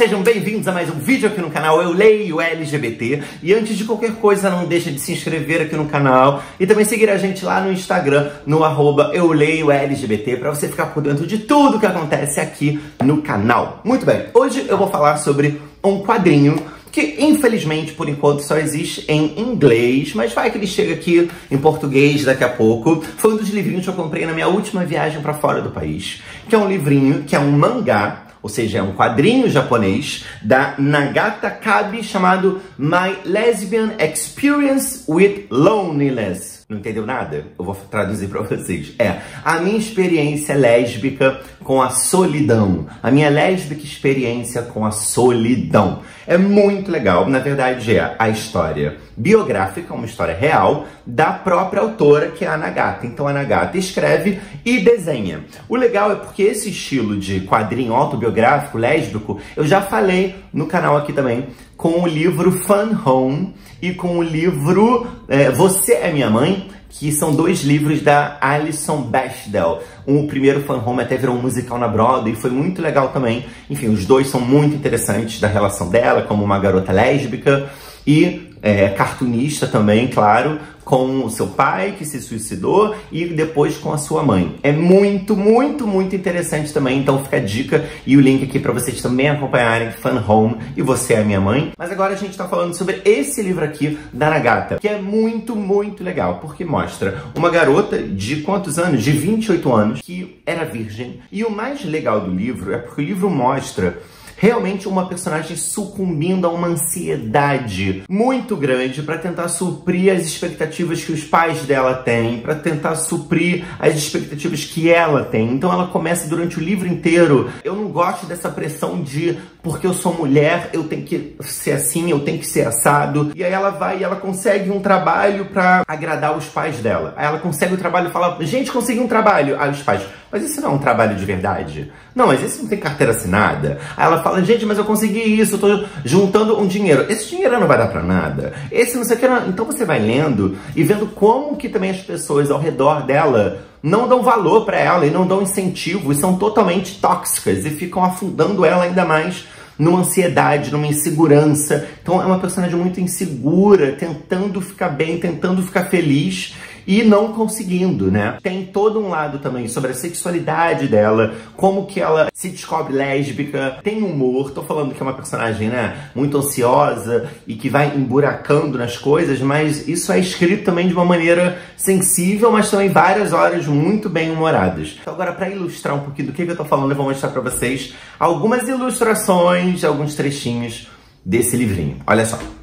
Sejam bem-vindos a mais um vídeo aqui no canal Eu Leio LGBT. E antes de qualquer coisa, não deixa de se inscrever aqui no canal e também seguir a gente lá no Instagram, no arroba Eu Leio LGBT, para você ficar por dentro de tudo que acontece aqui no canal. Muito bem, hoje eu vou falar sobre um quadrinho que infelizmente por enquanto só existe em inglês, mas vai que ele chega aqui em português daqui a pouco. Foi um dos livrinhos que eu comprei na minha última viagem para fora do país, que é um livrinho que é um mangá ou seja, é um quadrinho japonês da Nagata Kabi chamado My Lesbian Experience with Loneliness. Não entendeu nada? Eu vou traduzir para vocês. É a minha experiência lésbica com a solidão. A minha lésbica experiência com a solidão. É muito legal. Na verdade, é a história biográfica, uma história real, da própria autora, que é a Nagata. Então a Nagata escreve e desenha. O legal é porque esse estilo de quadrinho autobiográfico, lésbico, eu já falei no canal aqui também, com o livro Fun Home e com o livro é, Você é Minha Mãe, que são dois livros da Alison Bechdel. Um, o primeiro Fun Home até virou um musical na Broadway, foi muito legal também. Enfim, os dois são muito interessantes da relação dela como uma garota lésbica e é, cartunista também, claro, com o seu pai que se suicidou e depois com a sua mãe. É muito, muito, muito interessante também, então fica a dica e o link aqui para vocês também acompanharem Fun Home e Você é a Minha Mãe. Mas agora a gente tá falando sobre esse livro aqui da Nagata, que é muito, muito legal, porque mostra uma garota de quantos anos? De 28 anos, que era virgem. E o mais legal do livro é porque o livro mostra realmente uma personagem sucumbindo a uma ansiedade muito grande para tentar suprir as expectativas que os pais dela têm, para tentar suprir as expectativas que ela tem. Então ela começa durante o livro inteiro. Eu não gosto dessa pressão de porque eu sou mulher, eu tenho que ser assim, eu tenho que ser assado. E aí ela vai e ela consegue um trabalho para agradar os pais dela. Aí ela consegue o trabalho e fala: "Gente, consegui um trabalho". Aí os pais: "Mas isso não é um trabalho de verdade?" "Não, mas esse não tem carteira assinada". Aí ela fala: "Gente, mas eu consegui isso, eu tô juntando um dinheiro. Esse dinheiro não vai dar para nada. Esse não sei o que, então você vai lendo e vendo como que também as pessoas ao redor dela não dão valor para ela e não dão incentivo e são totalmente tóxicas e ficam afundando ela ainda mais numa ansiedade, numa insegurança. Então é uma personagem muito insegura, tentando ficar bem, tentando ficar feliz e não conseguindo, né? Tem todo um lado também sobre a sexualidade dela, como que ela se descobre lésbica, tem humor, tô falando que é uma personagem, né, muito ansiosa e que vai emburacando nas coisas, mas isso é escrito também de uma maneira sensível, mas também várias horas muito bem humoradas. Então agora para ilustrar um pouquinho do que, que eu tô falando, eu vou mostrar para vocês algumas ilustrações, alguns trechinhos desse livrinho. Olha só.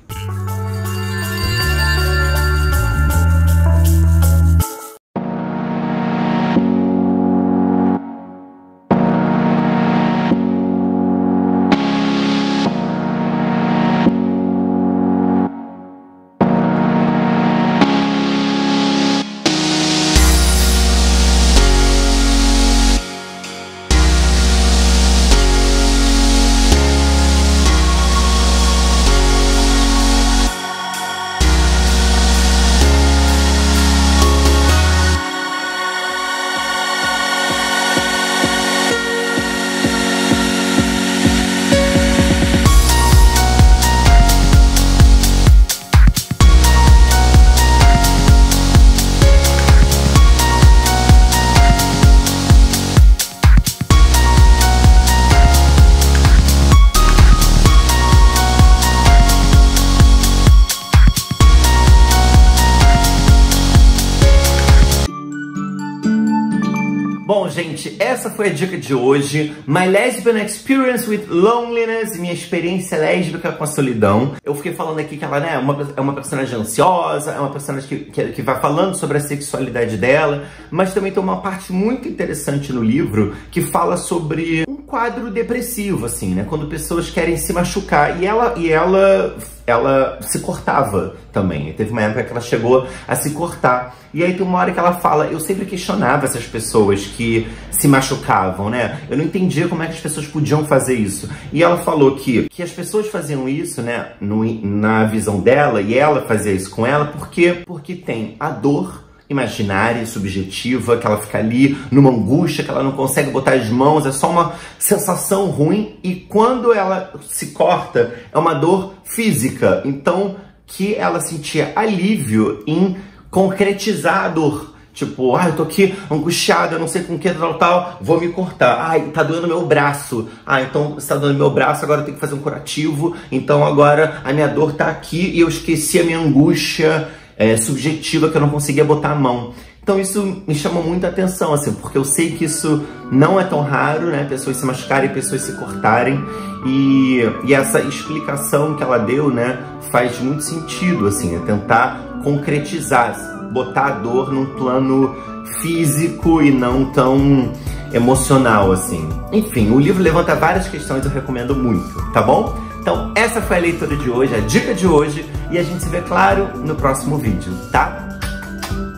Bom, gente, essa foi a dica de hoje. My Lesbian Experience with Loneliness, minha experiência lésbica com a solidão. Eu fiquei falando aqui que ela né, é, uma, é uma personagem ansiosa, é uma personagem que, que, que vai falando sobre a sexualidade dela, mas também tem uma parte muito interessante no livro que fala sobre quadro depressivo, assim, né? Quando pessoas querem se machucar. E ela, e ela ela se cortava também. Teve uma época que ela chegou a se cortar. E aí tem uma hora que ela fala, eu sempre questionava essas pessoas que se machucavam, né? Eu não entendia como é que as pessoas podiam fazer isso. E ela falou que, que as pessoas faziam isso, né, no, na visão dela, e ela fazia isso com ela, porque, porque tem a dor imaginária e subjetiva, que ela fica ali numa angústia, que ela não consegue botar as mãos, é só uma sensação ruim e quando ela se corta, é uma dor física. Então, que ela sentia alívio em concretizar a dor. Tipo, ah, eu tô aqui angustiada, eu não sei com que tal, tal, vou me cortar. Ai, tá doendo meu braço. Ah, então se tá doendo meu braço, agora eu tenho que fazer um curativo. Então agora a minha dor tá aqui e eu esqueci a minha angústia é, subjetiva que eu não conseguia botar a mão. Então isso me chamou muita atenção, assim, porque eu sei que isso não é tão raro, né? Pessoas se machucarem, pessoas se cortarem. E, e essa explicação que ela deu, né, faz muito sentido, assim, é tentar concretizar botar a dor num plano físico e não tão emocional assim. Enfim, o livro levanta várias questões, eu recomendo muito, tá bom? Então, essa foi a leitura de hoje, a dica de hoje, e a gente se vê, claro, no próximo vídeo, tá?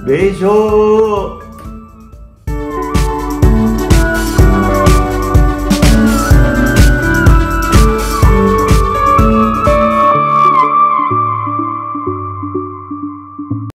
Beijo!